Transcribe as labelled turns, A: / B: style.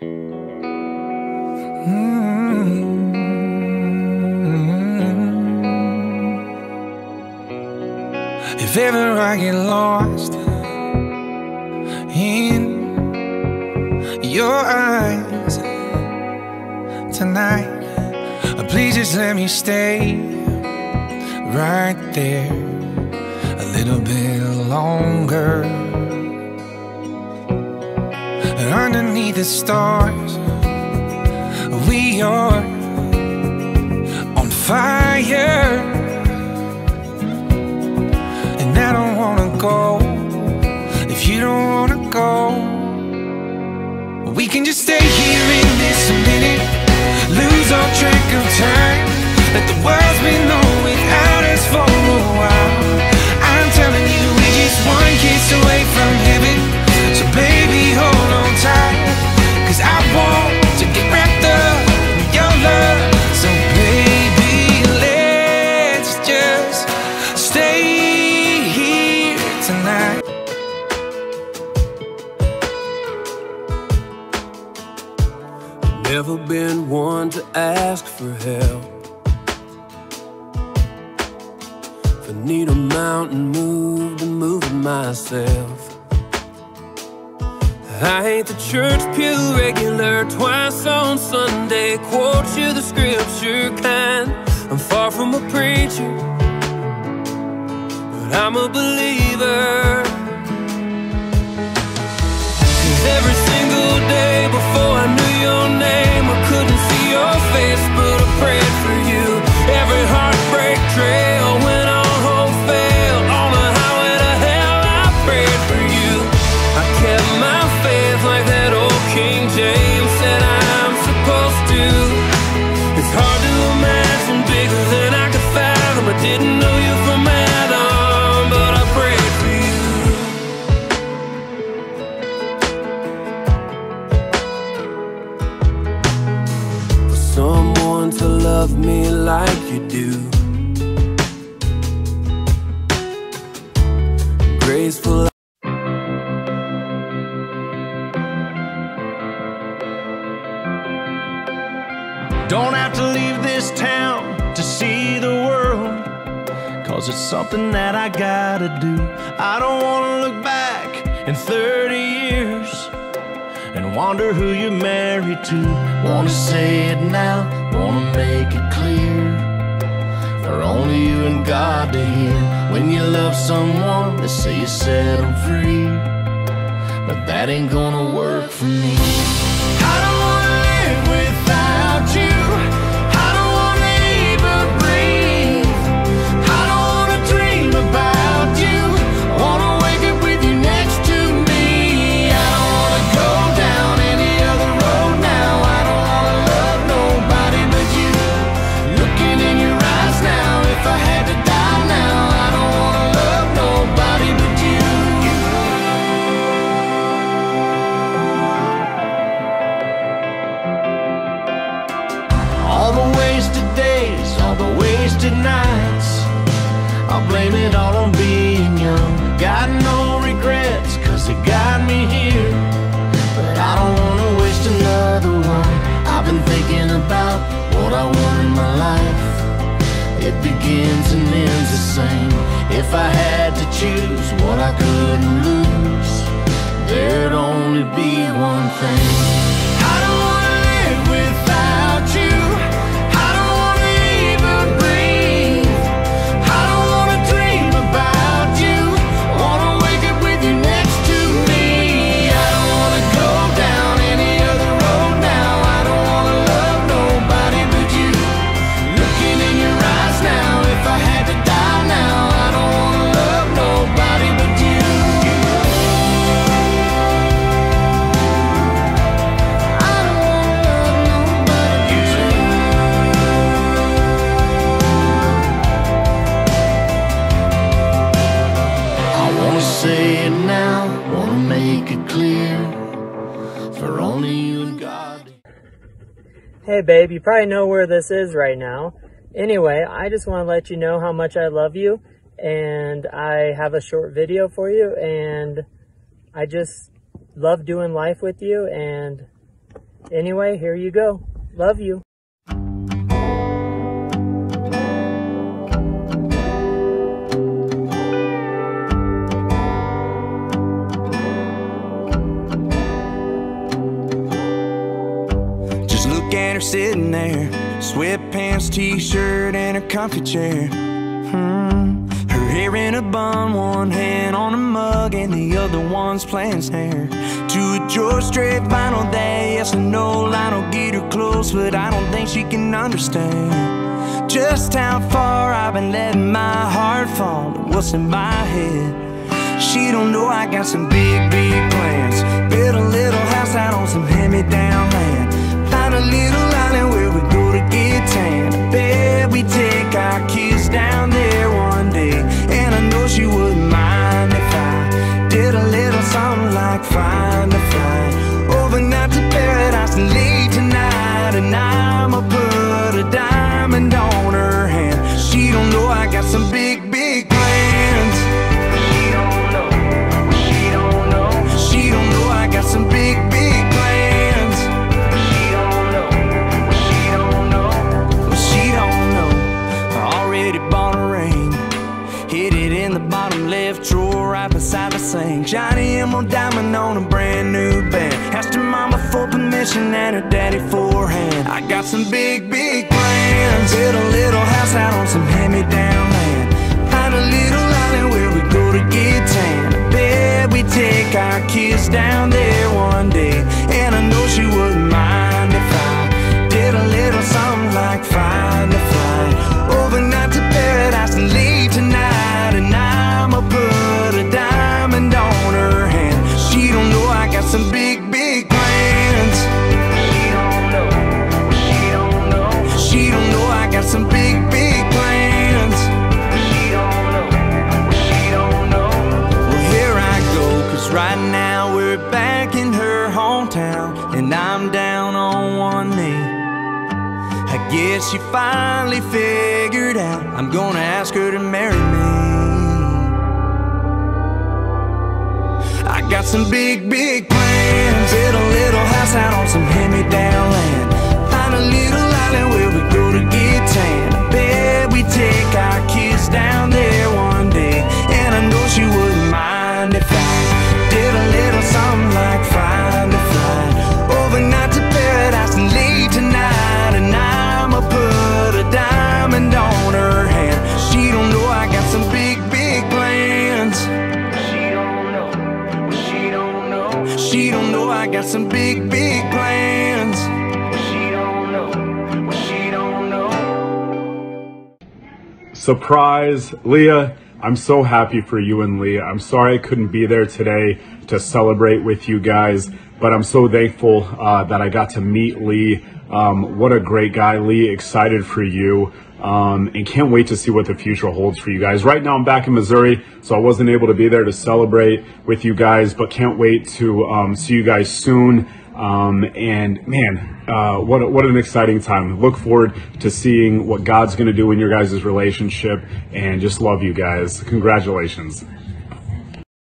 A: Mm-hmm. If ever I get lost in your eyes tonight, please just let me stay right there a little bit longer. Underneath the stars, we are on fire. And I don't wanna go if you don't wanna go. We can just stay here in this minute, lose all
B: Never been one to ask for help. If I need a mountain moved, to move myself. I ain't the church pew regular, twice on Sunday, quote you the scripture kind. I'm far from a preacher, but I'm a believer.
C: Don't have to leave this town to see the world. Cause it's something that I gotta do. I don't wanna look back in 30 years and wonder who you're married to. Wanna say it now, wanna make it clear. For only you and God to hear. When you love someone, they say you set them free. But that ain't gonna work for me. All the wasted days, all the wasted nights. I'll blame it all on being young. Got no regrets, cause it got me here. But I don't wanna waste another one. I've been thinking about what I want in my life. It begins and ends the same. If I had to choose what I couldn't lose, there'd only be one thing.
D: Hey babe, you probably know where this is right now. Anyway, I just want to let you know how much I love you and I have a short video for you and I just love doing life with you and Anyway, here you go. Love you.
E: Sitting there, sweatpants, t-shirt, and a comfy chair. Hmm. Her hair in a bun, one hand on a mug, and the other one's playing snare. To a George Strait vinyl day, yes or no, Lionel get her close, but I don't think she can understand just how far I've been letting my heart fall. and What's in my head? She don't know I got some big, and her daddy for a hand. I got some big, big plans. Build a little house out on some hand-me-down land. Find a little island where we go to get tan. Bet we take our kids down there one day. And I know she wouldn't finally figured out I'm gonna ask her to marry me. I got some big, big plans. Build a little house out on some hand-me-down land. Some big, big plans. She don't know. She don't know. She don't know I got some big, big plans. She don't know. She don't know.
F: Surprise, Leah. I'm so happy for you and Leah. I'm sorry I couldn't be there today to celebrate with you guys, but I'm so thankful uh, that I got to meet Lee. Um, what a great guy, Lee. Excited for you. Um, and can't wait to see what the future holds for you guys. Right now, I'm back in Missouri, so I wasn't able to be there to celebrate with you guys, but can't wait to um, see you guys soon. Um, and man, uh, what what an exciting time! Look forward to seeing what God's going to do in your guys' relationship, and just love you guys. Congratulations.